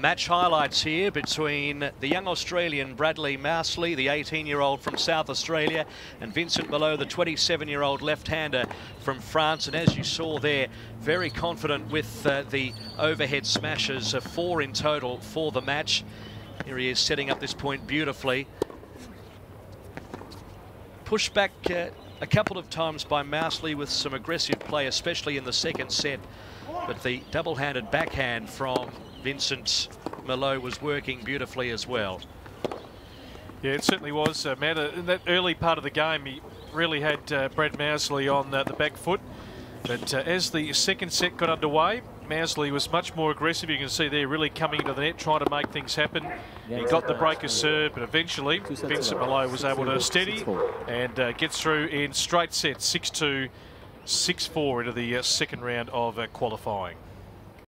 match highlights here between the young Australian Bradley Mousley, the 18-year-old from South Australia, and Vincent Millot, the 27-year-old left-hander from France. And as you saw there, very confident with uh, the overhead smashes, uh, four in total for the match. Here he is setting up this point beautifully. Pushed back uh, a couple of times by Mousley with some aggressive play, especially in the second set. But the double-handed backhand from Vincent Millot was working beautifully as well. Yeah, it certainly was, uh, Matt. Uh, in that early part of the game, he really had uh, Brad Mousley on uh, the back foot. But uh, as the second set got underway, Mousley was much more aggressive. You can see there really coming into the net, trying to make things happen. He got the breaker serve, but eventually Vincent Millot was able to steady and uh, gets through in straight sets, 6-2, 6-4 into the uh, second round of uh, qualifying.